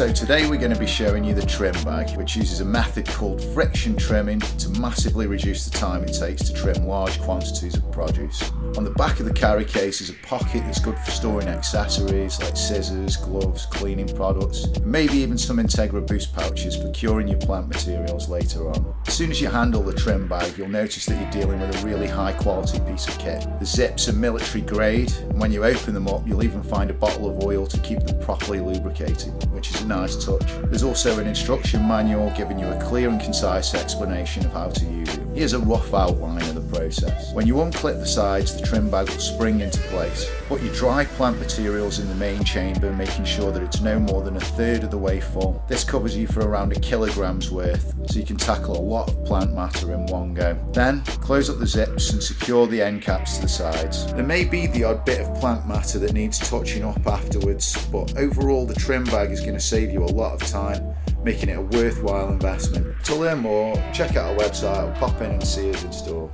So today we're going to be showing you the trim bag, which uses a method called friction trimming to massively reduce the time it takes to trim large quantities of produce. On the back of the carry case is a pocket that's good for storing accessories like scissors, gloves, cleaning products, and maybe even some Integra Boost pouches for curing your plant materials later on. As soon as you handle the trim bag, you'll notice that you're dealing with a really high quality piece of kit. The zips are military grade, and when you open them up, you'll even find a bottle of oil to keep them properly lubricated, which is nice touch. There's also an instruction manual giving you a clear and concise explanation of how to use it. Here's a rough outline of the process. When you unclip the sides, the trim bag will spring into place. Put your dry plant materials in the main chamber, making sure that it's no more than a third of the way full. This covers you for around a kilogram's worth, so you can tackle a lot of plant matter in one go. Then, close up the zips and secure the end caps to the sides. There may be the odd bit of plant matter that needs touching up afterwards, but overall the trim bag is going to save you a lot of time making it a worthwhile investment. To learn more, check out our website or pop in and see us in store.